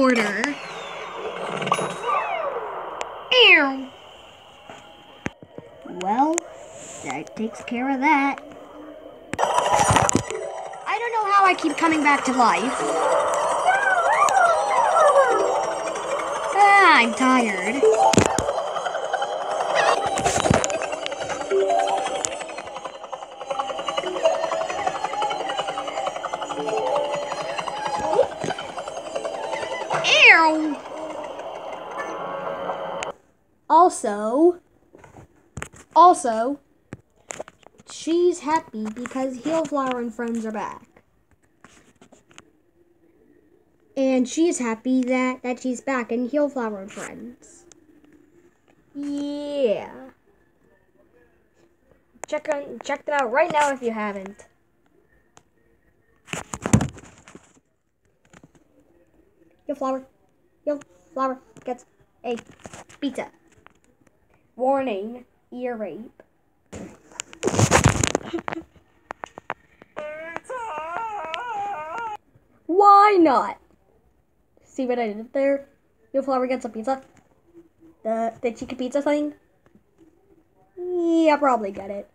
order. Ew. Well, that takes care of that. I don't know how I keep coming back to life. Ah, I'm tired. Also, also, she's happy because Heelflower and friends are back. And she's happy that, that she's back and Heelflower and friends. Yeah. Check on check them out right now if you haven't. Heelflower. Heelflower gets a pizza. Warning, ear rape. Why not? See what I did there? Flower gets a pizza. The the chicken pizza thing. Yeah, probably get it.